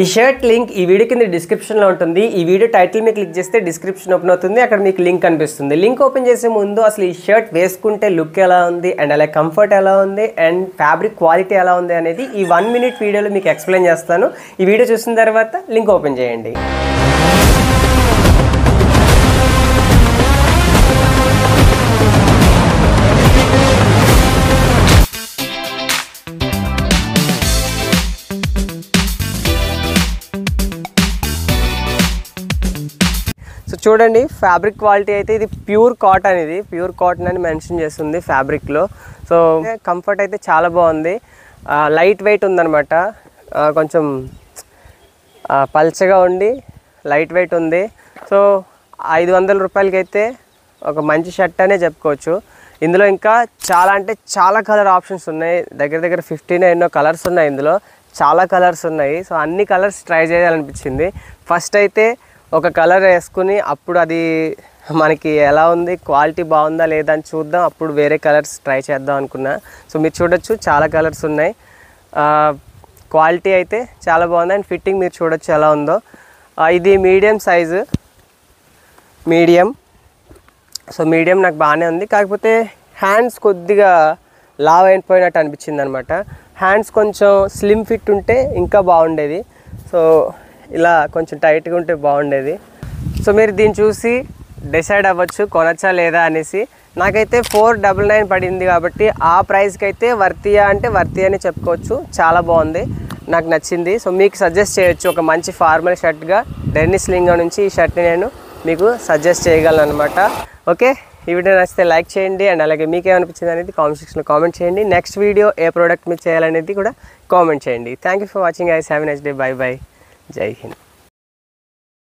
ఈ shirt link ఈ video కింద డిస్క్రిప్షన్లో ఉంటుంది. ఈ వీడియో టైటిల్ మీద క్లిక్ చేస్తే డిస్క్రిప్షన్ ఓపెన్ అవుతుంది. అక్కడ మీకు లింక్ కనిపిస్తుంది. లింక్ ఓపెన్ చేసే ముందు అసలు ఈ షర్ట్ వేసుకుంటే లుక్ ఎలా ఉంది? అండ్ అలాగే కంఫర్ట్ ఎలా ఉంది? అండ్ ఫ్యాబ్రిక్ క్వాలిటీ ఎలా ఉంది అనేది ఈ వన్ మినిట్ వీడియోలో మీకు ఎక్స్ప్లెయిన్ చేస్తాను. ఈ వీడియో చూసిన తర్వాత లింక్ ఓపెన్ చేయండి. చూడండి ఫ్యాబ్రిక్ క్వాలిటీ అయితే ఇది ప్యూర్ కాటన్ ఇది. ప్యూర్ కాటన్ అని మెన్షన్ చేస్తుంది ఫ్యాబ్రిక్లో సో కంఫర్ట్ అయితే చాలా బాగుంది. లైట్ వెయిట్ ఉందన్నమాట. కొంచెం పల్చగా ఉండి లైట్ వెయిట్ ఉంది. సో ఐదు వందల రూపాయలకైతే ఒక మంచి షర్ట్ అనే చెప్పుకోవచ్చు. ఇందులో ఇంకా చాలా అంటే చాలా కలర్ ఆప్షన్స్ ఉన్నాయి. దగ్గర దగ్గర ఫిఫ్టీన్ ఎన్నో కలర్స్ ఉన్నాయి ఇందులో. చాలా కలర్స్ ఉన్నాయి. సో అన్ని కలర్స్ ట్రై చేయాలనిపించింది. ఫస్ట్ అయితే ఒక కలర్ వేసుకుని అప్పుడు అది మనకి ఎలా ఉంది క్వాలిటీ బాగుందా లేదా అని చూద్దాం. అప్పుడు వేరే కలర్స్ ట్రై చేద్దాం అనుకున్నా. సో మీరు చూడొచ్చు చాలా కలర్స్ ఉన్నాయి. క్వాలిటీ అయితే చాలా బాగుంది. అండ్ ఫిట్టింగ్ మీరు చూడొచ్చు ఎలా ఉందో. ఇది medium size. Medium. So medium నాకు బాగానే ఉంది. కాకపోతే హ్యాండ్స్ కొద్దిగా లావ్ అయిపోయినట్టు అనిపించింది అనమాట హ్యాండ్స్ కొంచెం స్లిమ్ ఫిట్ ఉంటే ఇంకా బాగుండేది. సో ఇలా కొంచెం టైట్గా ఉంటే బాగుండేది. సో మీరు దీన్ని చూసి డిసైడ్ అవ్వచ్చు కొనచ్చా లేదా అనేసి. నాకైతే ఫోర్ డబల్ నైన్ పడింది కాబట్టి ఆ ప్రైస్కి అయితే వర్తియా అంటే వర్తియా అని చెప్పుకోవచ్చు. చాలా బాగుంది. నాకు నచ్చింది. సో మీకు సజెస్ట్ చేయొచ్చు ఒక మంచి ఫార్మల్ షర్ట్గా. డెన్నిస్ లింగో నుంచి ఈ షర్ట్ని నేను మీకు సజెస్ట్ చేయగలను అనమాట ఓకే? ఈ వీడియో నచ్చితే లైక్ చేయండి అండ్ అలాగే మీకేమనిపించింది అనేది కామెంట్ సెక్షన్లో కామెంట్ చేయండి. నెక్స్ట్ వీడియో ఏ ప్రోడక్ట్ మీరు చేయాలనేది కూడా కామెంట్ చేయండి. Thank you for watching. I seven next day. Bye bye. Jai Hind